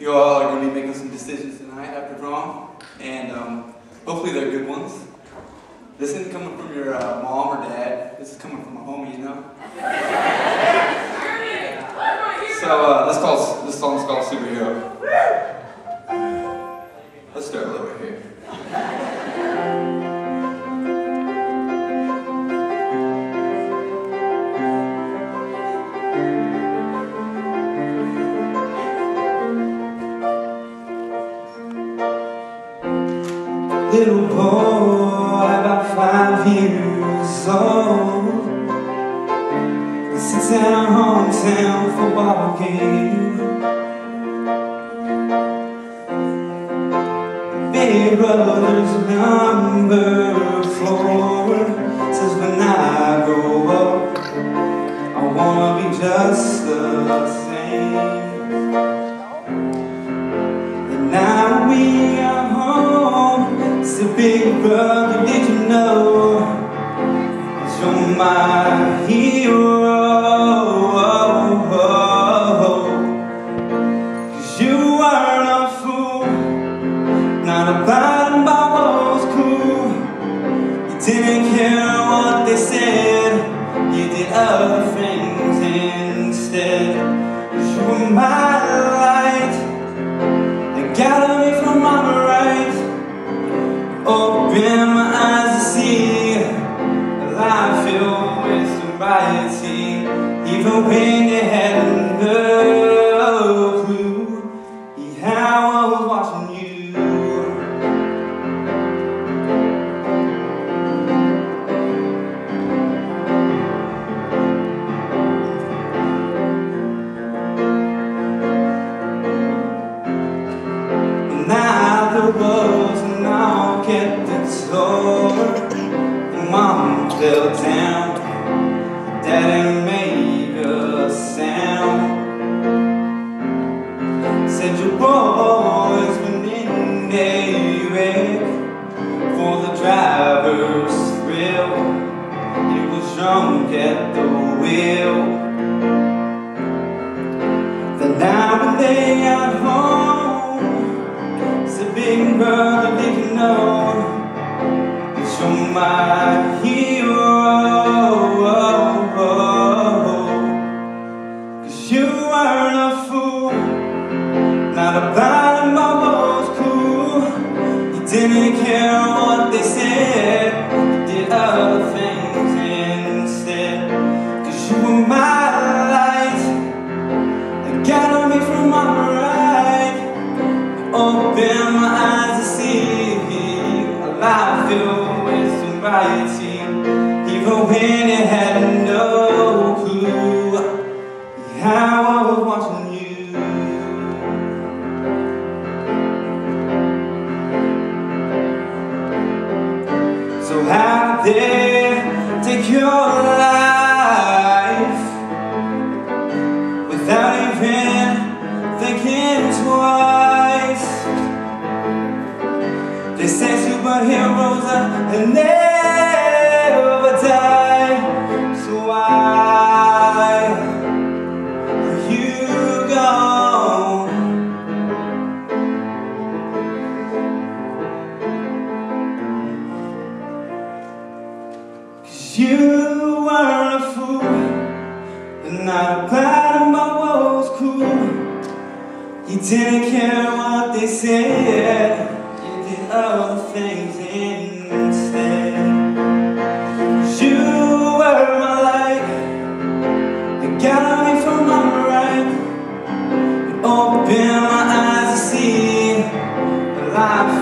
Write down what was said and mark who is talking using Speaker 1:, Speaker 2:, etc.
Speaker 1: you all are going to be making some decisions tonight after prom, and um, hopefully they're good ones. This isn't coming from your uh, mom or dad. This Little boy, about five years old. Sits in our hometown for game Big brother's number four. Says when I grow up I wanna be just the big did you know? You're my hero. Cause you weren't a fool, not about about what was cool. You didn't care what they said, you did other Even when you had no clue I was watching you. Now the walls knock at the door Mom fell down my hero Cause you weren't a fool Not about my was cool You didn't care what they said You did other things instead Cause you were my light That gathered me from my right Open my eyes to see a life filled sobriety, even when you had no clue say superheroes are never die. So why are you gone? Cause you weren't a fool, and about about what was cool. You didn't care what they said other things instead. You were my light That got me from right you opened my eyes to see the life